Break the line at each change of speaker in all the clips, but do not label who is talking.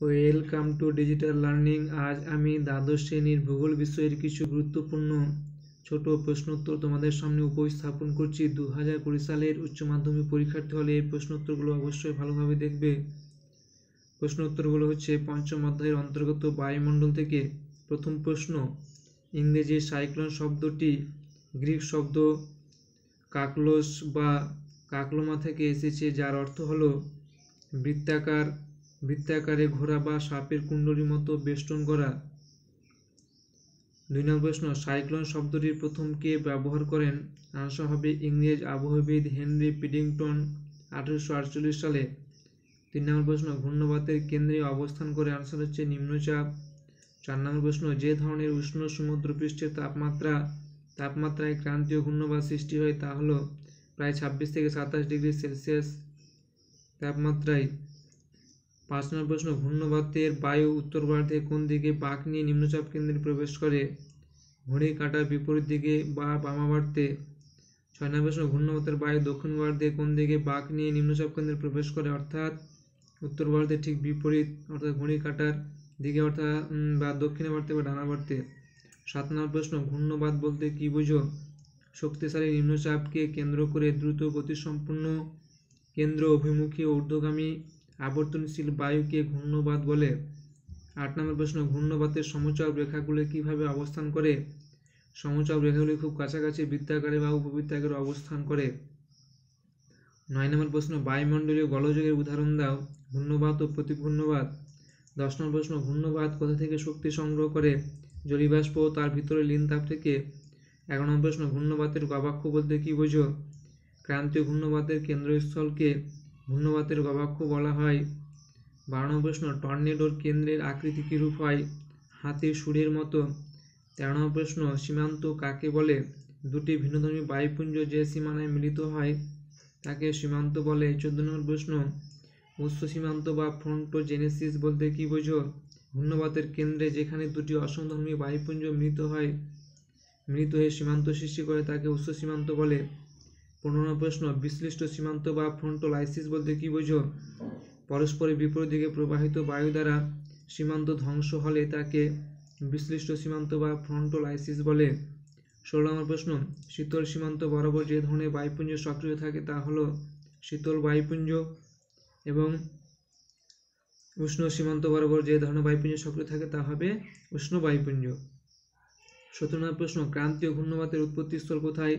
Welcome to digital learning আজ আমি দ্বাদশ শ্রেণির ভূগোল বিষয়ের কিছু গুরুত্বপূর্ণ ছোট প্রশ্নোত্তর তোমাদের সামনে উপস্থাপন করছি। দু হাজার কুড়ি সালের উচ্চ মাধ্যমিক পরীক্ষার্থী হলে এই প্রশ্নোত্তরগুলো অবশ্যই ভালোভাবে দেখবে। প্রশ্নোত্তরগুলো হচ্ছে পঞ্চম অধ্যায়ের অন্তর্গত বায়ুমণ্ডল থেকে। প্রথম প্রশ্ন ইংরেজি সাইক্লোন শব্দটি গ্রিক শব্দ কাকলোস বা কাকলোমা থেকে এসেছে, যার অর্থ হলো বৃত্তাকার বৃত্তাকারে ঘোরা বা সাপের কুণ্ডলীর মতো বেষ্টন করা। দুই নম্বর প্রশ্ন, সাইক্লোন শব্দটির প্রথম কে ব্যবহার করেন? আনসার হবে ইংরেজ আবহাওয়াবিদ হেনরি পিডিংটন আঠেরোশো আটচল্লিশ সালে। তিন নম্বর প্রশ্ন ঘূর্ণবাতের কেন্দ্রে অবস্থান করে আনসার হচ্ছে নিম্নচাপ। চার নম্বর প্রশ্ন, যে ধরনের উষ্ণ সমুদ্রপৃষ্ঠের তাপমাত্রা, তাপমাত্রায় ক্রান্তীয় ঘূর্ণবাত সৃষ্টি হয় তা হলো প্রায় ছাব্বিশ থেকে সাতাশ ডিগ্রি সেলসিয়াস তাপমাত্রায়। পাঁচ নম্বর প্রশ্ন ঘূর্ণবাতের বায়ু উত্তর ভারতে কোন দিকে বাঁক নিয়ে নিম্নচাপ কেন্দ্রে প্রবেশ করে? ঘড়ি কাঁটার বিপরীত দিকে বা বামাবার্তে? ছয় নম্বর প্রশ্ন ঘূর্ণবাতের বায়ু দক্ষিণ ভারতে কোন দিকে বাঁক নিয়ে নিম্নচাপ কেন্দ্রে প্রবেশ করে? অর্থাৎ উত্তর ভারতের ঠিক বিপরীত, অর্থাৎ ঘড়ি কাঁটার দিকে, অর্থাৎ বা দক্ষিণে ভারতে বা ডানা ভারতে। সাত নম্বর প্রশ্ন ঘূর্ণবাত বলতে কী বুঝো? শক্তিশালী নিম্নচাপকে কেন্দ্র করে দ্রুত গতিসম্পন্ন কেন্দ্র অভিমুখী ঊর্ধ্বগামী আবর্তনশীল বায়ুকে ঘূর্ণবাদ বলে। আট নম্বর প্রশ্ন, ঘূর্ণবাতের সমচাপ রেখাগুলি কীভাবে অবস্থান করে? সমচাপ রেখাগুলি খুব কাছাকাছি বৃত্তাকারে বা উপবৃত্তাকারে অবস্থান করে। নয় নম্বর প্রশ্ন, বায়ুমণ্ডলীয় গলযোগের উদাহরণ দাও। ঘূর্ণবাত ও প্রতিঘূর্ণবাত দশ নম্বর প্রশ্ন, ঘূর্ণবাত কোথা থেকে শক্তি সংগ্রহ করে? জলীয়বাষ্প ও তার ভিতরে লীন তাপ থেকে? এগারো নম্বর প্রশ্ন, ঘূর্ণবাতের গবাক্ষ বলতে কী বোঝো? ক্রান্তীয় ঘূর্ণবাতের কেন্দ্রস্থলকে ঘূর্ণবাতের গবাক্ষ বলা হয়। বারো নম্বর প্রশ্ন টর্নেডোর কেন্দ্রের আকৃতি কীরূপ হয়? হাতির সুরের মতো। তেরো নম্বর প্রশ্ন সীমান্ত কাকে বলে? দুটি ভিন্নধর্মী বায়ুপুঞ্জ যে সীমানায় মিলিত হয়, তাকে সীমান্ত বলে। চোদ্দ নম্বর প্রশ্ন উৎস সীমান্ত বা ফ্রন্টোজেনেসিস বলতে কী বোঝো? ঘূর্ণবাতের কেন্দ্রে যেখানে দুটি অসমধর্মী বায়ুপুঞ্জ মিলিত হয়, মিলিত হয়ে সীমান্ত সৃষ্টি করে, তাকে উৎস সীমান্ত বলে। পনেরো প্রশ্ন বিশ্লিষ্ট সীমান্ত বা ফ্রন্টোলাইসিস বলতে কী বোঝো? পরস্পরের বিপরীত দিকে প্রবাহিত বায়ু দ্বারা সীমান্ত ধ্বংস হলে তাকে বিশ্লিষ্ট সীমান্ত বা ফ্রন্টোলাইসিস বলে। ষোলো নম্বর প্রশ্ন, শীতল সীমান্ত বরাবর যে ধরনের বায়ুপুঞ্জ সক্রিয় থাকে তা হলো শীতল বায়ুপুঞ্জ এবং উষ্ণ সীমান্ত বরাবর যে ধরনের বায়ুপুঞ্জ সক্রিয় থাকে তা হবে উষ্ণ বায়ুপুঞ্জ। সতেরো নম্বর প্রশ্ন, ক্রান্তীয় ঘূর্ণবাতের উৎপত্তি স্থল কোথায়?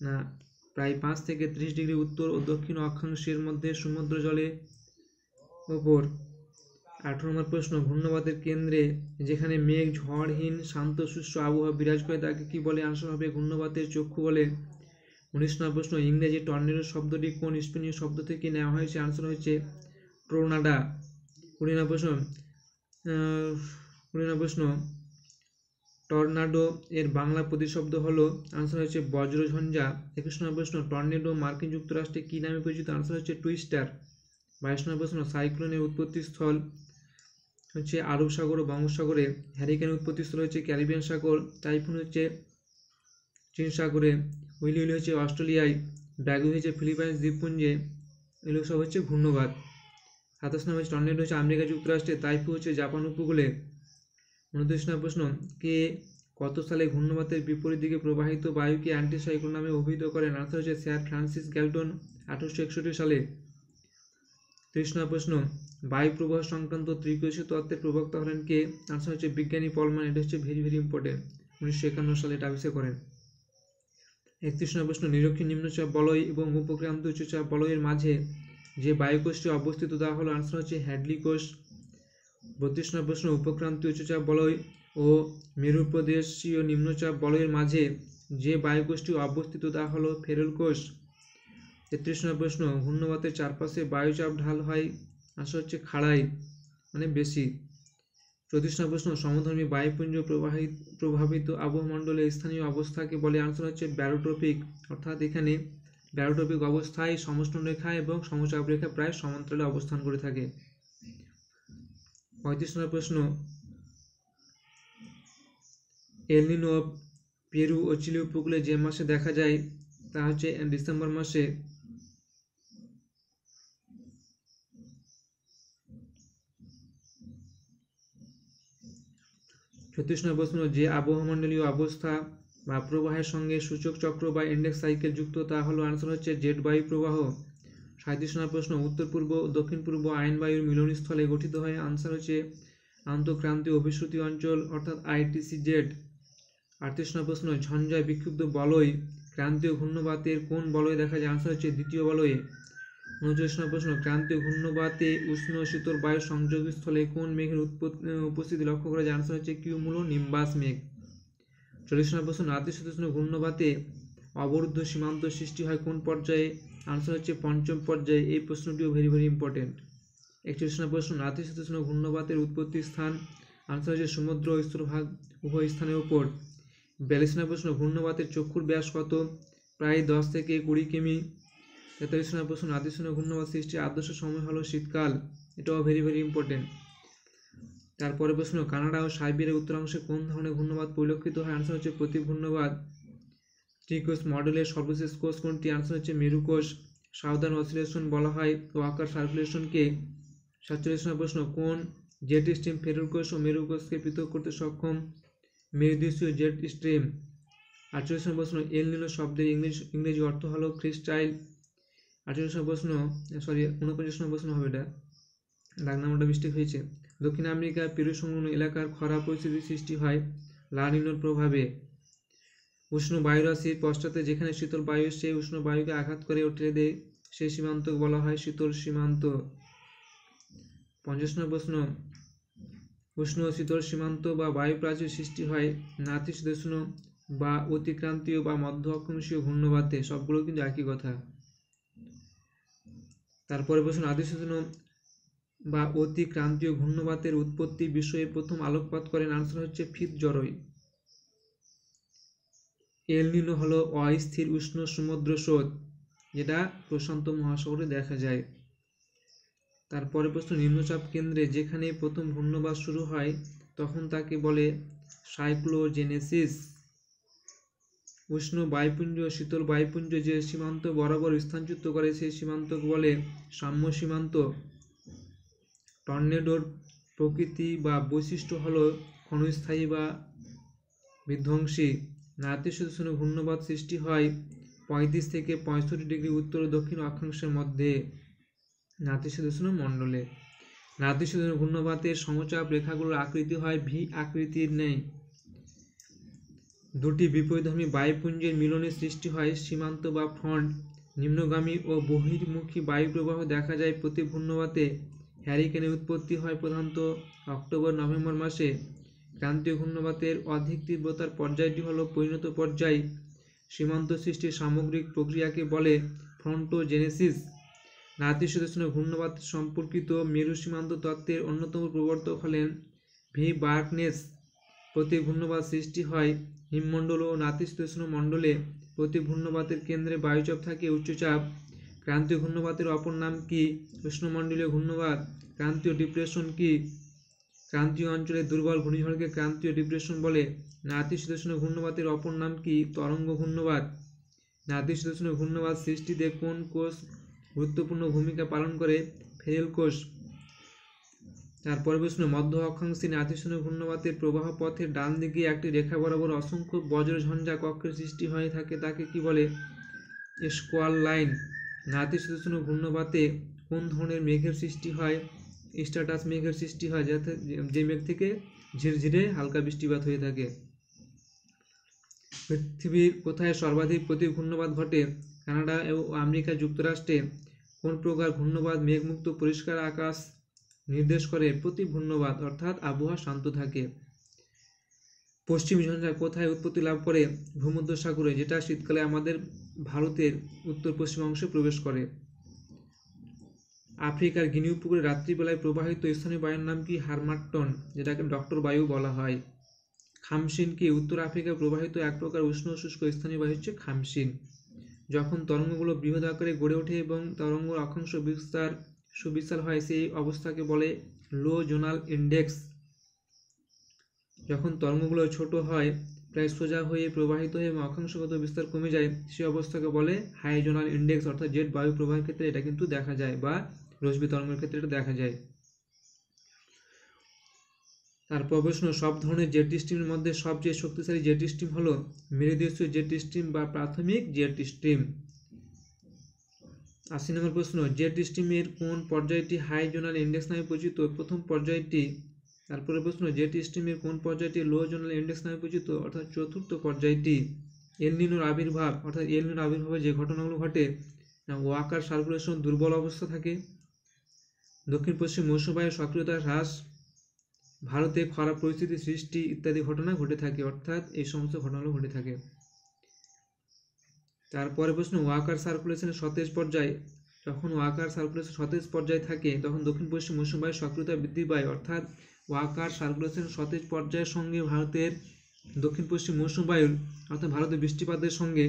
না প্রায় পাঁচ থেকে ত্রিশ ডিগ্রি উত্তর ও দক্ষিণ অক্ষাংশের মধ্যে সমুদ্র জলে ওপর। আঠারো নম্বর প্রশ্ন ঘূর্ণবাদের কেন্দ্রে যেখানে মেঘ ঝড়হীন শান্ত সুস্থ আবহাওয়া বিরাজ করে তাকে কি বলে? আনসার হবে ঘূর্ণবাতের চক্ষু বলে। উনিশ নম্বর প্রশ্ন, ইংরেজি টর্নেডো শব্দটি কোন স্পেনীয় শব্দ থেকে নেওয়া হয়েছে? আনসার হচ্ছে ট্রোনাডা কুড়ি নম্বর প্রশ্ন কুড়ি নম্বর প্রশ্ন টর্নাডো এর বাংলা প্রতিশব্দ হলো আনসার হচ্ছে বজ্রঝঞ্ঝা। একুশ নম্বর প্রশ্ন, টর্নেডো মার্কিন যুক্তরাষ্ট্রে কী নামে পরিচিত? আনসার হচ্ছে টুইস্টার। বাইশ নম্বর প্রশ্ন, সাইক্লোনের উৎপত্তি স্থল হচ্ছে আরব সাগর ও বঙ্গোপসাগরে হ্যারিকেনের উৎপত্তি স্থল হচ্ছে ক্যারিবিয়ান সাগর। টাইফুন হচ্ছে চীন সাগরে। উইলি উইলি হচ্ছে অস্ট্রেলিয়ায়। ব্যাগু হচ্ছে ফিলিপাইন্স দ্বীপপুঞ্জে। এগুলো সব হচ্ছে ঘূর্ণবাদ সাতাশ নম্বর হচ্ছে টর্নেডো হচ্ছে আমেরিকা যুক্তরাষ্ট্রে। তাইফু হচ্ছে জাপান উপকূলে। উনত্রিশ নম্বর প্রশ্ন, কে কত সালে ঘূর্ণবাতের বিপরীত দিকে প্রবাহিত বায়ুকে অ্যান্টিসাইক্লোন নামে অভিহিত করেন? আনসার হচ্ছে স্যার ফ্রান্সিস গ্যালটন, আঠারোশো একষট্টি সালে। নম্বর প্রশ্ন, বায়ু প্রবাহ সংক্রান্ত ত্রিকোষীয় তত্ত্বের প্রবক্তা হলেন কে? আনসার হচ্ছে বিজ্ঞানী পলমান এটা হচ্ছে ভেরি ভেরি ইম্পর্টেন্ট উনিশশো একান্ন সালে এটা আবিষ্কার করেন। একত্রিশ নম্বর প্রশ্ন, নিরক্ষীয় নিম্নচাপ বলয় এবং উপক্রান্ত উচ্চচাপ বলয়ের মাঝে যে বায়ুকোষটি অবস্থিত তা হলো আনসার হচ্ছে হ্যাডলি কোষ। বত্রিশ নম্বর প্রশ্ন উপক্রান্তীয় উচ্চচাপ বলয় ও মেরু প্রদেশীয় নিম্নচাপ বলয়ের মাঝে যে বায়ুকোষটি অবস্থিত তা হলো ফেরুল কোষ তেত্রিশ নম্বর প্রশ্ন ঘূর্ণবাতের চারপাশে বায়ুচাপ ঢাল হয়, আসা হচ্ছে খাড়াই মানে বেশি। চৌত্রিশ নম্বর প্রশ্ন, সমধর্মী বায়ুপুঞ্জ প্রবাহিত, প্রভাবিত আবহমণ্ডলের স্থানীয় অবস্থাকে বলে আনসার হচ্ছে ব্যারোট্রপিক। অর্থাৎ এখানে ব্যারোট্রপিক অবস্থায় সমষ্ণ রেখা এবং সমচাপ রেখা প্রায় সমান্তরালে অবস্থান করে থাকে। পঁয়ত্রিশ নম্বর প্রশ্ন। এলনিনো পেরু ও চিলি উপকূলে যে মাসে দেখা যায়, তা হচ্ছে ডিসেম্বর মাসে। ছত্রিশ নম্বর প্রশ্ন, যে আবহমণ্ডলীয় অবস্থা বা প্রবাহের সঙ্গে সূচক চক্র বা ইন্ডেক্স সাইকেল যুক্ত, তা হলো আনসার হচ্ছে জেট বায়ু প্রবাহ। সাঁত্রিশ নম্বর প্রশ্ন, উত্তর পূর্ব দক্ষিণ পূর্ব আইন বায়ুর মিলনস্থলে গঠিত হয় আনসার হচ্ছে আন্তঃক্রান্তীয় অভিশ্রুতি অঞ্চল, অর্থাৎ আইটিসি জেড আটত্রিশ নম্বর প্রশ্ন, ঝঞ্ঝায় বিক্ষুব্ধ বলয়, ক্রান্তীয় ঘূর্ণবাতের কোন বলয়ে দেখা যায়? আনসার হচ্ছে দ্বিতীয় বলয়ে। উনচল্লিশ নম্বর প্রশ্ন, ক্রান্তীয় ঘূর্ণবাতে উষ্ণ শীতল বায়ুর সংযোগস্থলে কোন মেঘের উপস্থিতি লক্ষ্য করা যায়? আনসার হচ্ছে কিউমুলো নিম্বাস মেঘ। চল্লিশ নম্বর প্রশ্ন নাতিশীতোষ্ণ ঘূর্ণবাতে অবরুদ্ধ সীমান্ত সৃষ্টি হয় কোন পর্যায়ে? আনসার হচ্ছে পঞ্চম পর্যায়ে এই প্রশ্নটিও ভেরি ভেরি ইম্পর্টেন্ট একচল্লিশ নম্বর প্রশ্ন, নাতিশীতোষ্ণ ঘূর্ণবাতের উৎপত্তি স্থান। আনসার হচ্ছে সমুদ্র, স্থলভাগ উভয় স্থানের উপর। বিয়াল্লিশ নম্বর প্রশ্ন ঘূর্ণবাতের চক্ষুর ব্যাস কত? প্রায় দশ থেকে কুড়ি কিমি। তেতাল্লিশ নম্বর প্রশ্ন, নাতিশীতোষ্ণ ঘূর্ণবাত সৃষ্টির আদর্শ সময় হলো শীতকাল। এটাও ভেরি ভেরি ইম্পর্টেন্ট তারপরে প্রশ্ন, কানাডা ও সাইবেরিয়ার উত্তরাংশে কোন ধরনের ঘূর্ণবাদ পরিলক্ষিত হয়? আনসার হচ্ছে প্রতি ঘূর্ণবাদ ত্রিকোষ মডেলের সর্বশেষ কোষ কোনটি? আনসার হচ্ছে মেরুকোষ। সাউদার্ন অসিলেশন বলা হয় ওয়াকার সার্কুলেশনকে সাতচল্লিশ নম্বর প্রশ্ন, কোন জেট স্ট্রিম ফেরুর কোষ ও মেরুকোষকে পৃথক করতে সক্ষম? মেরুদেশীয় জেট স্ট্রিম আটচল্লিশ নম্বর প্রশ্ন, এল নিল শব্দের ইংলিশ, ইংরেজি অর্থ হলো খ্রিস্টাইল আটচল্লিশ নম্বর প্রশ্ন সরি উনপঞ্চাশ নম্বর প্রশ্ন হবে এটা। ডাক নাম্বারটা মিস্টেক হয়েছে। দক্ষিণ আমেরিকার পেরু সংলগ্ন এলাকার খরা পরিস্থিতি সৃষ্টি হয়। লানিনোর প্রভাবে। উষ্ণ বায়ুর বায়ুরাশির পশ্চাতে যেখানে শীতল বায়ু, সেই উষ্ণ বায়ুকে আঘাত করে ঠেলে দেয়। সেই সীমান্তকে বলা হয় শীতল সীমান্ত। পঞ্চাশ নম্বর প্রশ্ন। উষ্ণ শীতল সীমান্ত বা বায়ু প্রাচীর সৃষ্টি হয় নাতিশীতোষ্ণ বা অতিক্রান্তীয় বা মধ্য অক্ষাংশীয় ঘূর্ণবাতে। সবগুলো কিন্তু একই কথা। তারপরে প্রশ্ন, নাতিশীতোষ্ণ বা অতিক্রান্তীয় ঘূর্ণবাতের উৎপত্তি বিষয়ে প্রথম আলোকপাত করেন আনসার হচ্ছে ফিত জরই এল নিনো হলো অস্থির উষ্ণ সমুদ্র স্রোত, যেটা প্রশান্ত মহাসাগরে দেখা যায়। তারপরে প্রশ্ন, নিম্নচাপ কেন্দ্রে যেখানে প্রথম ঘূর্ণবাত শুরু হয়, তখন তাকে বলে সাইক্লোজেনেসিস। উষ্ণ বায়ুপুঞ্জ, শীতল বায়ুপুঞ্জ যে সীমান্ত বরাবর স্থানচ্যুত করে, সেই সীমান্তকে বলে সাম্য সীমান্ত। টর্নেডোর প্রকৃতি বা বৈশিষ্ট্য হল ক্ষণস্থায়ী বা বিধ্বংসী। নাতিশীতোষ্ণ ঘূর্ণবাত সৃষ্টি হয় পঁয়ত্রিশ থেকে পঁয়ষট্টি ডিগ্রি উত্তর ও দক্ষিণ অক্ষাংশের মধ্যে নাতিশীতোষ্ণ মণ্ডলে। নাতিশীতোষ্ণ ঘূর্ণবাতের সমচাপ রেখাগুলোর আকৃতি হয় ভি আকৃতির নেই দুটি বিপরীতধর্মী বায়ুপুঞ্জের মিলনে সৃষ্টি হয় সীমান্ত বা ফ্রন্ট। নিম্নগামী ও বহির্মুখী বায়ুপ্রবাহ দেখা যায় প্রতি ঘূর্ণবাতে হ্যারিকেনের উৎপত্তি হয় প্রধানত অক্টোবর নভেম্বর মাসে। ক্রান্তীয় ঘূর্ণবাতের অধিক তীব্রতার পর্যায়টি হল পরিণত পর্যায়। সীমান্ত সৃষ্টির সামগ্রিক প্রক্রিয়াকে বলে ফ্রন্টোজেনেসিস। নাতিশীতোষ্ণ ঘূর্ণবাত সম্পর্কিত মেরু সীমান্ত তত্ত্বের অন্যতম প্রবর্তক হলেন ভি. বার্কনেস। প্রতি ঘূর্ণবাত সৃষ্টি হয় হিমমণ্ডল ও নাতিশীতোষ্ণ মণ্ডলে। প্রতি ঘূর্ণবাতের কেন্দ্রে বায়ুচাপ থাকে উচ্চচাপ। ক্রান্তীয় ঘূর্ণবাতের অপর নাম কি? উষ্ণমণ্ডলীয় ঘূর্ণবাত ক্রান্তীয় ডিপ্রেশন কি? ক্রান্তীয় অঞ্চলে দুর্বল ঘূর্ণিঝড়কে ক্রান্তীয় ডিপ্রেশন বলে। নাতিশীতোষ্ণ ঘূর্ণবাতের অপর নাম কি? তরঙ্গ ঘূর্ণবাত। নাতিশীতোষ্ণ ঘূর্ণবাত সৃষ্টিতে কোন কোষ গুরুত্বপূর্ণ ভূমিকা পালন করে? ফেরেল কোষ। তারপরে প্রশ্ন, মধ্য অক্ষাংশে নাতিশীতোষ্ণ ঘূর্ণবাতের প্রবাহ পথের ডান দিকে একটি রেখা বরাবর অসংখ্য বজ্রঝঞ্ঝা কক্ষের সৃষ্টি হয়ে থাকে, তাকে কি বলে? Squall line. নাতিশীতোষ্ণ ঘূর্ণবাতে কোন ধরনের মেঘের সৃষ্টি হয়? স্ট্যাটাস মেঘের সৃষ্টি হয় যাতে যে মেঘ থেকে ঝিরঝিরে হালকা বৃষ্টিপাত হয়ে থাকে। পৃথিবীর কোথায় সর্বাধিক প্রতি ঘূর্ণবাদ ঘটে? কানাডা এবং আমেরিকা যুক্তরাষ্ট্রে কোন প্রকার ঘূর্ণবাদ মেঘমুক্ত পরিষ্কার আকাশ নির্দেশ করে? প্রতি ঘূর্ণবাদ অর্থাৎ আবহাওয়া শান্ত থাকে। পশ্চিম ঝঞ্ঝা কোথায় উৎপত্তি লাভ করে? ভূমধ্যসাগরে, যেটা শীতকালে আমাদের ভারতের উত্তর পশ্চিম অংশে প্রবেশ করে। আফ্রিকার গিনি উপকূলে রাত্রিবেলায় প্রবাহিত স্থানীয় বায়ুর নাম কি হারমাট্টন, যেটাকে ডক্টর বায়ু বলা হয়? খামসিন কি উত্তর আফ্রিকায় প্রবাহিত এক প্রকার উষ্ণ শুষ্ক স্থানীয় বায়ু হচ্ছে খামসিন যখন তরঙ্গগুলো বৃহৎ আকারে গড়ে ওঠে এবং তরঙ্গ অক্ষাংশ বিস্তার সুবিশাল হয়, সেই অবস্থাকে বলে লো জোনাল ইন্ডেক্স। যখন তরঙ্গগুলো ছোট হয়, প্রায় সোজা হয়ে প্রবাহিত হয়ে এবং অক্ষাংশগত বিস্তার কমে যায়, সেই অবস্থাকে বলে হাই জোনাল ইন্ডেক্স, অর্থাৎ জেট বায়ু প্রবাহের ক্ষেত্রে এটা কিন্তু দেখা যায়, বা রশ্মি তরঙ্গের ক্ষেত্রে এটা দেখা যায়। তারপর প্রশ্ন, সব ধরনের জেট স্ট্রিমের মধ্যে সবচেয়ে শক্তিশালী জেট স্ট্রিম হলো মেরুদেশীয় জেট স্ট্রিম বা প্রাথমিক জেট স্ট্রিম আশি নম্বর প্রশ্ন জেট স্ট্রিমের কোন পর্যায়টি হাই জোনাল ইন্ডেক্স নামে পরিচিত? প্রথম পর্যায়টি তারপরে প্রশ্ন জেট স্ট্রিমের কোন পর্যায়টি লো জোনাল ইন্ডেক্স নামে পরিচিত? অর্থাৎ চতুর্থ পর্যায়টি এলনিনোর আবির্ভাব, অর্থাৎ এলনিনোর আবির্ভাবে যে ঘটনাগুলো ঘটে ওয়াকার সার্কুলেশন দুর্বল অবস্থা থাকে দক্ষিণ পশ্চিম মৌসুমবায়ুর সক্রিয়তা হ্রাস, ভারতে খরা পরিস্থিতি সৃষ্টি ইত্যাদি ঘটনা ঘটে থাকে, অর্থাৎ এই সমস্ত ঘটনাগুলো ঘটে থাকে। তারপরে প্রশ্ন, ওয়াকার সার্কুলেশনের সতেজ পর্যায়ে, যখন ওয়াকার সার্কুলেশন সতেজ পর্যায়ে থাকে, তখন দক্ষিণ পশ্চিম মৌসুম বায়ুর সক্রিয়তা বৃদ্ধি পায়, অর্থাৎ ওয়াকার সার্কুলেশন সতেজ পর্যায়ের সঙ্গে ভারতের দক্ষিণ পশ্চিম মৌসুম বায়ুর অর্থাৎ ভারতের বৃষ্টিপাতের সঙ্গে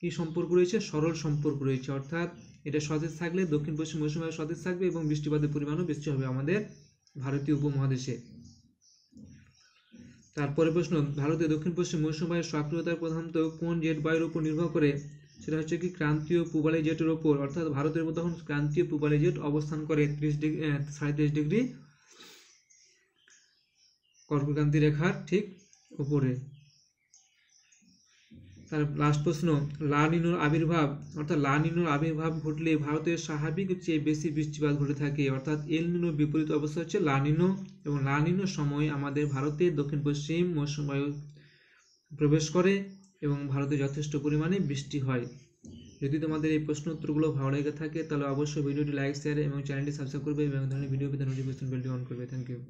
কি সম্পর্ক রয়েছে? সরল সম্পর্ক রয়েছে, অর্থাৎ এটা সতেজ থাকলে, দক্ষিণ পশ্চিম মৌসুম সতেজ থাকবে এবং বৃষ্টিপাতের পরিমাণও বেশি হবে আমাদের ভারতীয় উপমহাদেশে। তারপরে প্রশ্ন ভারতের দক্ষিণ পশ্চিম মৌসুম বায়ুর সক্রিয়তার প্রধানত কোন জেট বায়ুর উপর নির্ভর করে? সেটা হচ্ছে কি, ক্রান্তীয় পূবালী জেটের ওপর অর্থাৎ ভারতের তখন ক্রান্তীয় পূবালী জেট অবস্থান করে ত্রিশ ডিগ্রি সাঁত্রিশ ডিগ্রি কর্কক্রান্তি রেখার ঠিক উপরে। তার লাস্ট প্রশ্ন, লা নিনোর আবির্ভাব, অর্থাৎ লা নিনোর আবির্ভাব ঘটলে ভারতের স্বাভাবিক চেয়ে বেশি বৃষ্টিপাত ঘটে থাকে। অর্থাৎ এল নিনোর বিপরীত অবস্থা হচ্ছে লা নিনো এবং লা নিনোর সময় আমাদের ভারতের দক্ষিণ পশ্চিম মৌসুম বায়ু প্রবেশ করে এবং ভারতে যথেষ্ট পরিমাণে বৃষ্টি হয়। যদি তোমাদের এই প্রশ্ন উত্তরগুলো ভালো লেগে থাকে, তাহলে অবশ্যই ভিডিওটি লাইক শেয়ার এবং চ্যানেলটি সাবস্ক্রাইব করবে এবং ধরনের ভিডিও পেতে নোটিফিকেশন বেলটি অন করবে। Thank you